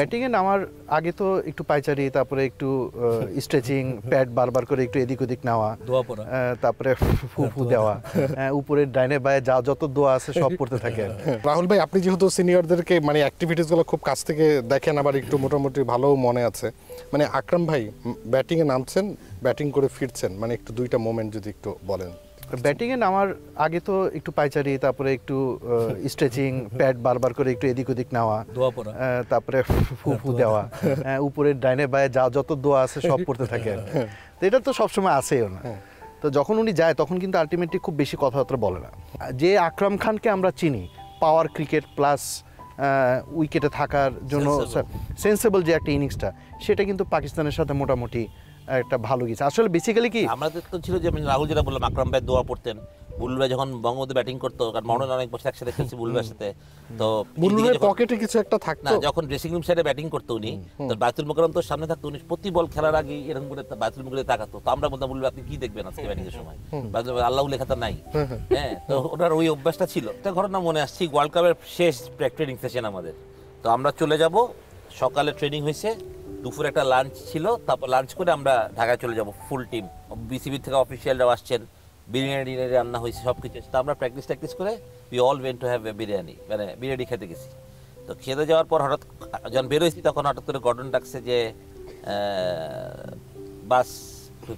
Batting এ নামার আগে তো একটু পাইচারি তারপরে একটু স্ট্রেচিং প্যাড বারবার করে একটু এদিক ওদিক নেওয়া দোয়া পড়া। তারপরে ফু ফু দেওয়া হ্যাঁ, উপরের ডাইনে বায়ে যা যত দোয়া আছে সব পড়তে থাকে রাহুল ভাই আপনি যেহেতু সিনিয়রদেরকে মানে অ্যাক্টিভিটিসগুলো খুব কাছ থেকে দেখেন আবার একটু মোটামুটি ভালো মনে আছে মানে আকরাম ভাই ব্যাটিং এ নামছেন ব্যাটিং করে ফিরছেন মানে একটু দুইটা মোমেন্ট যদি একটু বলেন। ব্যাটিং এ নামার আগে তো একটু পাইচারি তারপরে একটু স্ট্রেচিং প্যাড বারবার করে একটু এদিক ওদিক নেওয়া তারপরে ফু ফু দেওয়া হ্যাঁ, উপরের ডাইনে বায়ে যা যত দোয়া আছে সব পড়তে থাকে আর তো এটা তো সবসময় আছেও না। তো যখন উনি যায় তখন কিন্তু আলটিমেটলি খুব বেশি কথাবার্তা বলে না। যে আকরাম খানকে আমরা চিনি পাওয়ার ক্রিকেট প্লাস উইকেটে থাকার জন্য. সেন্সেবল যে একটা ইনিংসটা সেটা কিন্তু পাকিস্তানের সাথে মোটামুটি একটা ভালো গেছে আসলে বেসিক্যালি কি? আমাদের তো ছিল যে আমি রাহুল যেটা বললাম আকরাম ভাই দোয়া পড়তেন। যখন বঙ্গবন্ধু ব্যাটিং করতো কারণ মনে অনেক বছর একসাথে খেলছি সাথে। তো পকেটে কিছু একটা না যখন ড্রেসিং রুম সাইডে ব্যাটিং করতো উনি তো বায়তুল মোকারম তো সামনে থাকতো উনি প্রতি বল খেলার আগে এরকম করে বায়তুল মুকরে তাকাতো। তো আমরা বলতাম বলব আপনি কি দেখবেন আজকে ব্যাটিং এর সময়? বায়তুল আল্লাহ লেখা তো নাই। হ্যাঁ তো ওনার ওই অভ্যাসটা ছিল। একটা ঘটনা মনে আসছে ওয়ার্ল্ড কাপের শেষ ট্রেনিং সেশন আমাদের। তো আমরা চলে যাব সকালে ট্রেনিং হয়েছে দুপুরে একটা লাঞ্চ ছিল তারপর লাঞ্চ করে আমরা ঢাকায় চলে যাব ফুল টিম বিসিবি থেকে অফিসিয়ালরাও আসছেন বিরিয়ানি টিরিয়ানি রান্না হয়েছে সব কিছু তো আমরা প্র্যাকটিস ট্যাকটিস করে we all went to have a biryani মানে বিরিয়ানি খেতে গেছি। তো খেতে যাওয়ার পর হঠাৎ যখন বেরোয়েছি তখন হঠাৎ করে গর্ডন ডাকছে যে বাস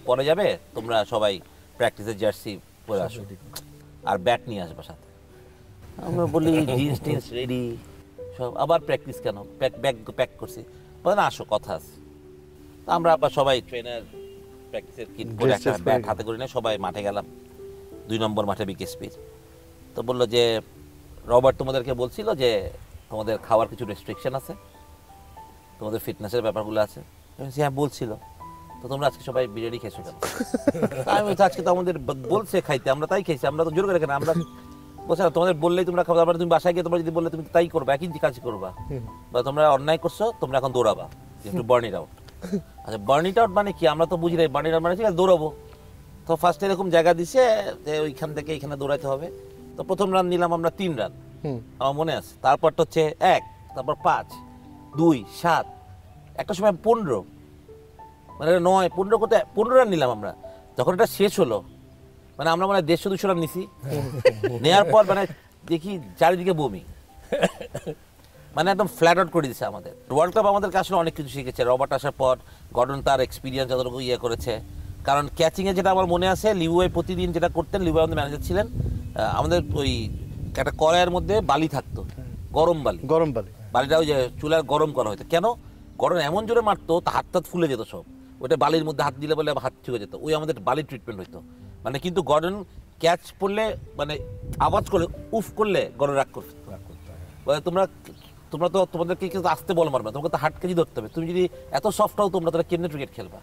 পরে যাবে তোমরা সবাই প্র্যাকটিসের জার্সি পরে আসো। আর ব্যাট নিয়ে আসবে সাথে। আমরা বলি জিন্স টিন্স রেডি সব আবার প্র্যাকটিস কেন? প্যাক ব্যাগ প্যাক করছি। বলে না আসো কথা আছে। তা আমরা আবার সবাই ট্রেনার প্র্যাকটিসের কিট করে একটা ব্যাট হাতে করে নিয়ে সবাই মাঠে গেলাম। দুই নম্বর মাঠে বিকেএসপির তো বলল যে রবার্ট তোমাদেরকে বলছিল যে তোমাদের খাওয়ার কিছু রেস্ট্রিকশন আছে। তোমাদের ফিটনেসের ব্যাপারগুলো আছে। হ্যাঁ বলছিল। তো তোমরা আজকে সবাই বিরিয়ানি খেয়েছো কেন? আমি আজকে তো আমাদের বলছে খাইতে আমরা তাই খেয়েছি আমরা তো জোর করে কেন আমরা বলছে তোমাদের বললেই তোমরা খাবে তারপরে তুমি বাসায় গিয়ে তোমরা যদি বললে তুমি তাই করবে একই কাজ করবা। বা তোমরা অন্যায় করছ তোমরা এখন দৌড়াবা। একটু বার্ন ইট আউট আচ্ছা বার্ন ইট আউট মানে কি? আমরা তো বুঝি না বার্ন ইট আউট মানে দৌড়াবো। তো ফার্স্ট এরকম জায়গা দিছে যে ওইখান থেকে এখানে দৌড়াতে হবে। তো প্রথম রান নিলাম আমরা তিন রান আমার মনে আছে। তারপরটা হচ্ছে এক তারপর পাঁচ দুই সাত একটা সময় পনেরো। মানে নয় পনেরো কোথায় পনেরো রান নিলাম আমরা। যখন এটা শেষ হলো মানে আমরা মানে দেড়শো দুশো রান নিছি। নেওয়ার পর মানে দেখি চারিদিকে বমি। মানে একদম ফ্ল্যাট আউট করে দিচ্ছে আমাদের। ওয়ার্ল্ড কাপ আমাদের আসলে অনেক কিছু শিখেছে। রবার্ট আসার পর গর্ডন তার এক্সপিরিয়েন্স যতটুকু ইয়ে করেছে। কারণ ক্যাচিংয়ে যেটা আমার মনে আছে লিউয়ে প্রতিদিন যেটা করতেন লিউয়ে আমাদের ম্যানেজার ছিলেন আমাদের ওই একটা কড়াইয়ের মধ্যে বালি থাকতো। গরম বালি। গরম বালি। বালিটা ওই যে চুলার গরম করা হতো। কেন? গরম এমন জোরে মারতো তা হাত টাত ফুলে যেত সব। ওইটা বালির মধ্যে হাত দিলে বলে হাত ছুঁয়ে যেত। ওই আমাদের বালির ট্রিটমেন্ট হইতো। মানে কিন্তু গর্ডন ক্যাচ পড়লে মানে আওয়াজ করলে, উফ করলে গর্ডন রাগ করতে বলে তোমরা তোমরা তো তোমাদেরকে কিন্তু আসতে বল মারবে তোমাকে তো হাট কেজি ধরতে হবে। তুমি যদি এত সফট হও, তোমরা তাহলে কেমনে ক্রিকেট খেলবা?